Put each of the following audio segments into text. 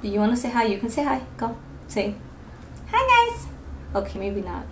Do you want to say hi? You can say hi. Go. Say hi, guys. Okay, maybe not.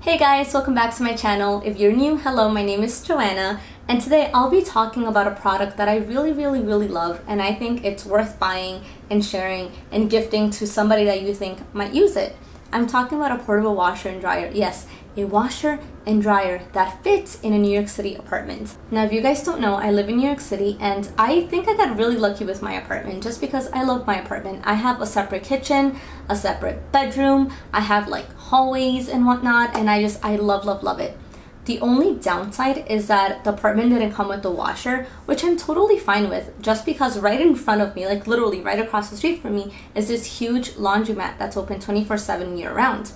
Hey guys, welcome back to my channel. If you're new, hello, my name is Joanna, and today I'll be talking about a product that I really, really, really love, and I think it's worth buying and sharing and gifting to somebody that you think might use it. I'm talking about a portable washer and dryer. Yes, a washer and dryer that fits in a New York City apartment. Now, if you guys don't know, I live in New York City and I think I got really lucky with my apartment just because I love my apartment. I have a separate kitchen, a separate bedroom, I have like hallways and whatnot, and I just, I love, love, love it. The only downside is that the apartment didn't come with the washer, which I'm totally fine with just because right in front of me, like literally right across the street from me, is this huge laundromat that's open 24 7 year round.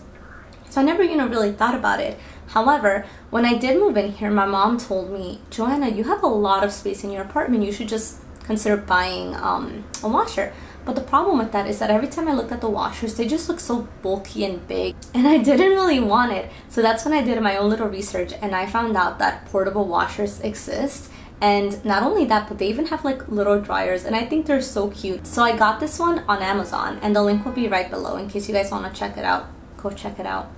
So I never, you know, really thought about it. However, when I did move in here, my mom told me, Joanna, you have a lot of space in your apartment. You should just consider buying um, a washer. But the problem with that is that every time I looked at the washers, they just look so bulky and big, and I didn't really want it. So that's when I did my own little research and I found out that portable washers exist. And not only that, but they even have like little dryers, and I think they're so cute. So I got this one on Amazon, and the link will be right below in case you guys want to check it out. Go check it out.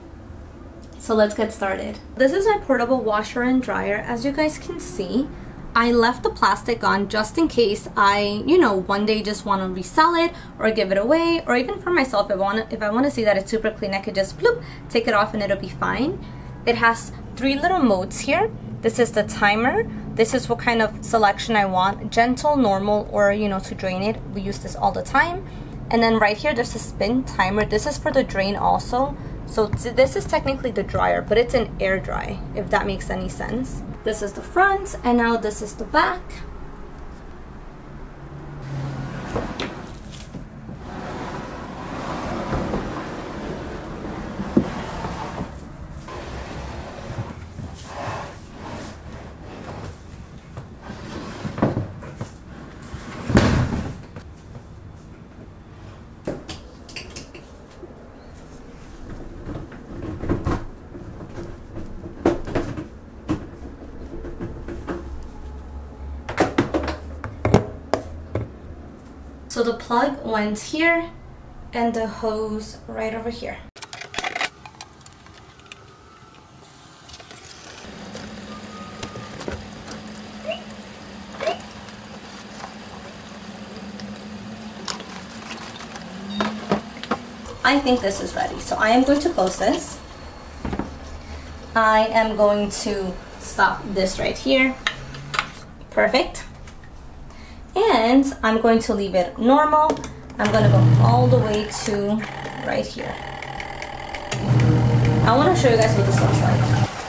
So let's get started. This is my portable washer and dryer. As you guys can see, I left the plastic on just in case I, you know, one day just want to resell it or give it away or even for myself if I want if I want to see that it's super clean I could just bloop, take it off and it'll be fine. It has three little modes here. This is the timer. This is what kind of selection I want. Gentle, normal, or you know, to drain it. We use this all the time. And then right here, there's a spin timer. This is for the drain also. So this is technically the dryer, but it's an air dry, if that makes any sense. This is the front, and now this is the back. So the plug went here and the hose right over here. I think this is ready. So I am going to close this. I am going to stop this right here. Perfect and I'm going to leave it normal. I'm gonna go all the way to right here. I wanna show you guys what this looks like.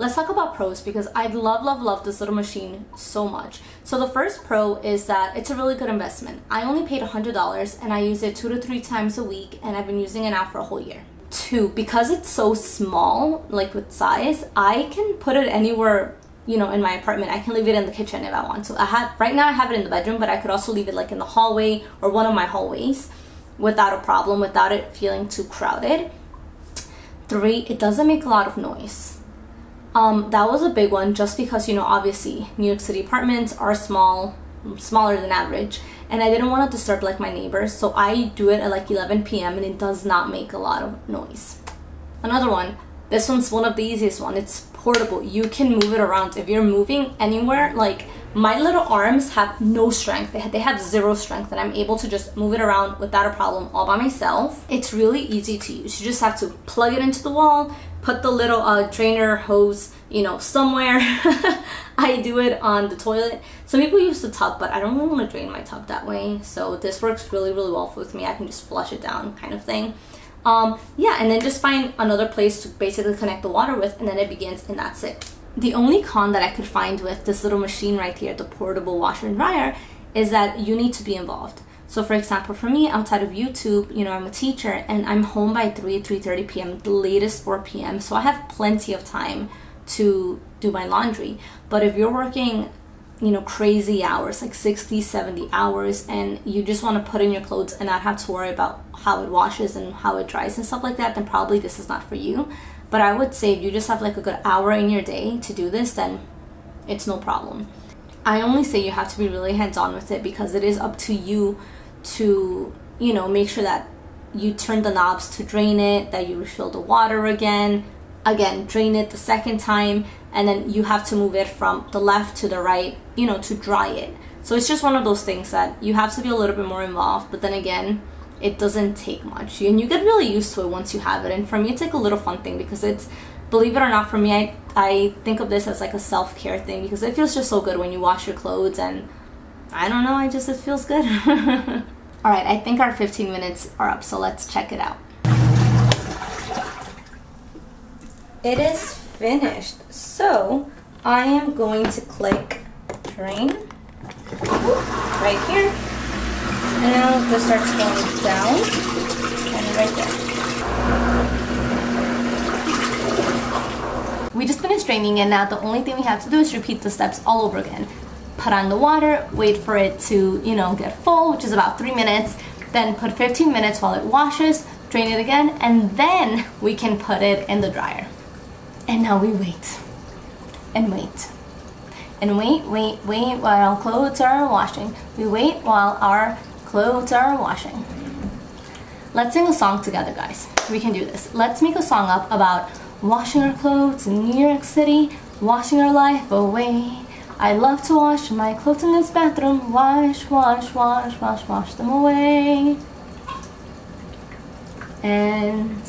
Let's talk about pros because I love, love, love this little machine so much. So the first pro is that it's a really good investment. I only paid $100 and I use it two to three times a week and I've been using it now for a whole year. Two, because it's so small, like with size, I can put it anywhere you know in my apartment i can leave it in the kitchen if i want to i have right now i have it in the bedroom but i could also leave it like in the hallway or one of my hallways without a problem without it feeling too crowded three it doesn't make a lot of noise um, that was a big one just because, you know, obviously New York City apartments are small, smaller than average, and I didn't want to disturb like my neighbors, so I do it at like 11 p.m. and it does not make a lot of noise. Another one, this one's one of the easiest one. It's portable. You can move it around. If you're moving anywhere, like my little arms have no strength. They have, they have zero strength and I'm able to just move it around without a problem all by myself. It's really easy to use. You just have to plug it into the wall, put the little uh, drainer hose, you know, somewhere. I do it on the toilet. Some people use the tub, but I don't really want to drain my tub that way. So this works really, really well with me. I can just flush it down kind of thing. Um, yeah, and then just find another place to basically connect the water with and then it begins and that's it. The only con that I could find with this little machine right here, the portable washer and dryer, is that you need to be involved. So for example, for me, outside of YouTube, you know, I'm a teacher and I'm home by 3, 3.30 p.m., the latest 4 p.m. So I have plenty of time to do my laundry. But if you're working you know crazy hours like 60 70 hours and you just want to put in your clothes and not have to worry about how it washes and how it dries and stuff like that then probably this is not for you but i would say if you just have like a good hour in your day to do this then it's no problem i only say you have to be really hands-on with it because it is up to you to you know make sure that you turn the knobs to drain it that you refill the water again again drain it the second time and then you have to move it from the left to the right you know to dry it. So it's just one of those things that you have to be a little bit more involved but then again it doesn't take much. And you get really used to it once you have it. And for me it's like a little fun thing because it's believe it or not for me i, I think of this as like a self-care thing because it feels just so good when you wash your clothes and i don't know i just it feels good all right i think our 15 minutes are up so let's check it out it is finished. So I am going to click drain right here. And now this starts going down and right there. We just finished draining and now the only thing we have to do is repeat the steps all over again. Put on the water, wait for it to, you know, get full, which is about three minutes. Then put 15 minutes while it washes, drain it again, and then we can put it in the dryer. And now we wait and wait and wait, wait, wait while our clothes are washing. We wait while our clothes are washing. Let's sing a song together, guys. We can do this. Let's make a song up about washing our clothes in New York City, washing our life away. I love to wash my clothes in this bathroom. Wash, wash, wash, wash, wash them away. And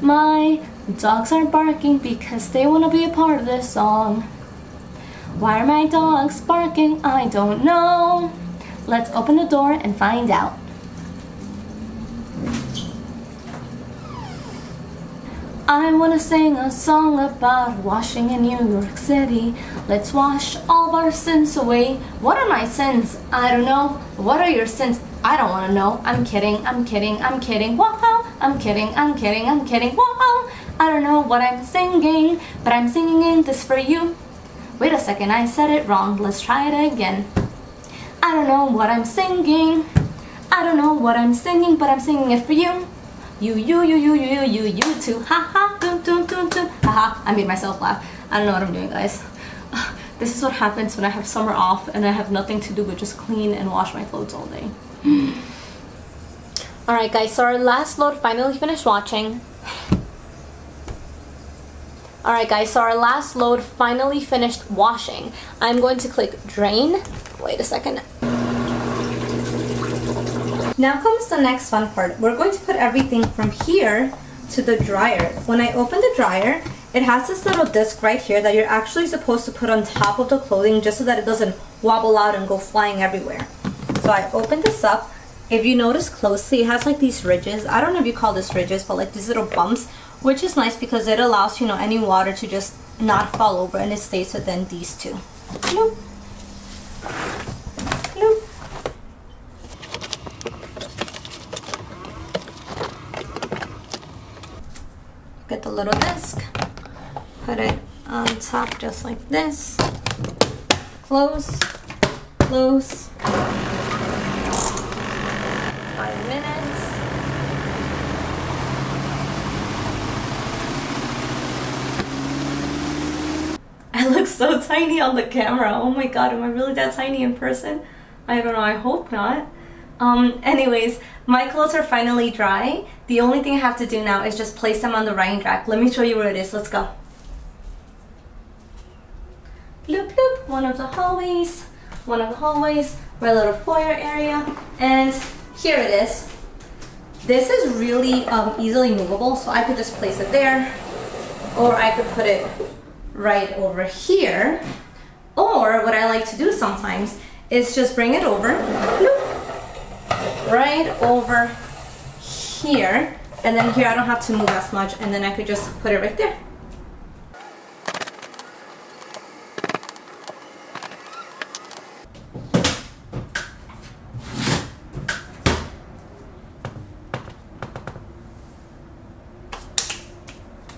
my dogs are barking because they want to be a part of this song. Why are my dogs barking? I don't know. Let's open the door and find out. I wanna sing a song about washing in New York City. Let's wash all of our sins away. What are my sins? I don't know. What are your sins? I don't wanna know. I'm kidding, I'm kidding, I'm kidding. Wow, I'm kidding, I'm kidding, I'm kidding. Wow, I don't know what I'm singing, but I'm singing this for you. Wait a second, I said it wrong. Let's try it again. I don't know what I'm singing. I don't know what I'm singing, but I'm singing it for you. You, you, you, you, you, you, you too. Ha ha, dum, dum, dum, dum. Ha ha, I made myself laugh. I don't know what I'm doing, guys. This is what happens when I have summer off and I have nothing to do but just clean and wash my clothes all day. Alright guys, so our last load finally finished watching. Alright guys, so our last load finally finished washing. I'm going to click drain. Wait a second. Now comes the next fun part. We're going to put everything from here to the dryer. When I open the dryer, it has this little disc right here that you're actually supposed to put on top of the clothing just so that it doesn't wobble out and go flying everywhere. So I open this up. If you notice closely, it has like these ridges. I don't know if you call this ridges, but like these little bumps which is nice because it allows you know any water to just not fall over and it stays within these two. Get the little disc, put it on top just like this, close, close, five minutes. I look so tiny on the camera. Oh my god, am I really that tiny in person? I don't know, I hope not. Um, anyways, my clothes are finally dry. The only thing I have to do now is just place them on the drying rack. Let me show you where it is. Let's go. Bloop bloop, one of the hallways, one of the hallways, my little foyer area, and here it is. This is really um, easily movable, so I could just place it there, or I could put it right over here. Or what I like to do sometimes is just bring it over, right over here. And then here I don't have to move as much and then I could just put it right there.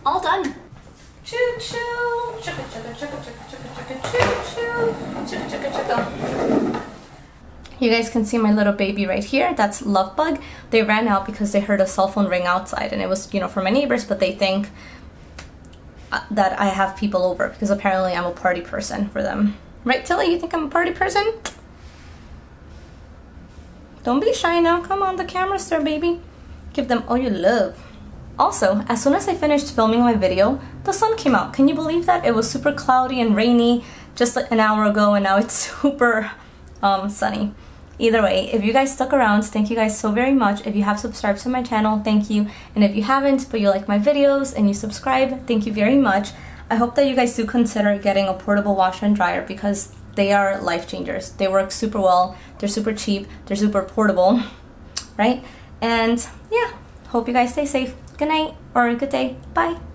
All done Choo choo. Chicka chicka chicka chicka chicka chicka choo choo. Chicka chicka chicka. You guys can see my little baby right here. That's Lovebug. They ran out because they heard a cell phone ring outside and it was, you know, for my neighbors, but they think uh, that I have people over because apparently I'm a party person for them. Right, Tilly? You think I'm a party person? Don't be shy now. Come on, the camera's there, baby. Give them all your love. Also, as soon as I finished filming my video, the sun came out. Can you believe that? It was super cloudy and rainy just an hour ago and now it's super um, sunny. Either way, if you guys stuck around, thank you guys so very much. If you have subscribed to my channel, thank you. And if you haven't, but you like my videos and you subscribe, thank you very much. I hope that you guys do consider getting a portable washer and dryer because they are life changers. They work super well, they're super cheap, they're super portable, right? And yeah, hope you guys stay safe. Good night or good day. Bye.